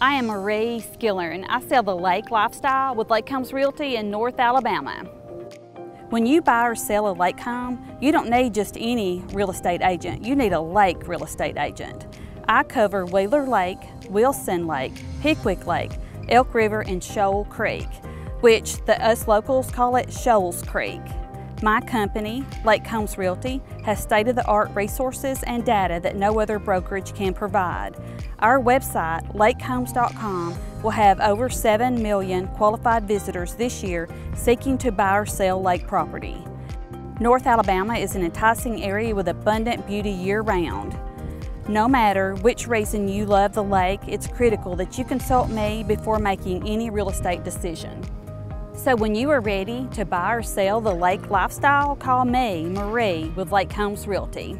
I am Marie Skillern and I sell the lake lifestyle with Lake Homes Realty in North Alabama. When you buy or sell a lake home, you don't need just any real estate agent. You need a lake real estate agent. I cover Wheeler Lake, Wilson Lake, Pickwick Lake, Elk River, and Shoal Creek, which the us locals call it Shoals Creek. My company, Lake Homes Realty, has state-of-the-art resources and data that no other brokerage can provide. Our website, lakehomes.com, will have over 7 million qualified visitors this year seeking to buy or sell lake property. North Alabama is an enticing area with abundant beauty year-round. No matter which reason you love the lake, it's critical that you consult me before making any real estate decision. So when you are ready to buy or sell the lake lifestyle, call me, Marie, with Lake Homes Realty.